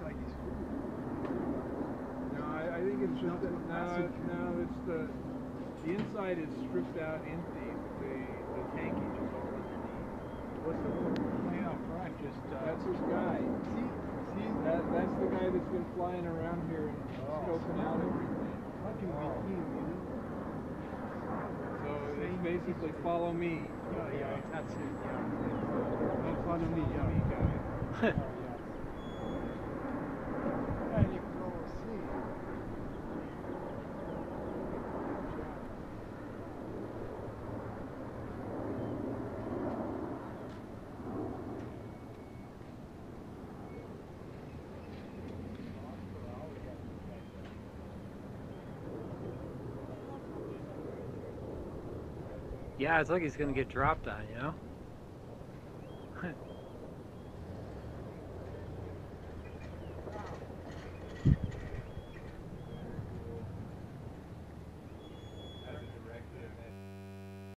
site is No, I, I think it's just, that, no, no, it's the, the inside is stripped out empty, but the, the tankage is all underneath. What's the little plane out front, just, uh, That's his guy. See, see? That, that's the guy that's been flying around here and oh, scoping out everything. Fucking oh. him, you know? So it's basically follow me. Yeah, yeah, that's it, yeah. Don't follow me, yeah. Follow me. Yeah, it's like he's gonna get dropped on, you know?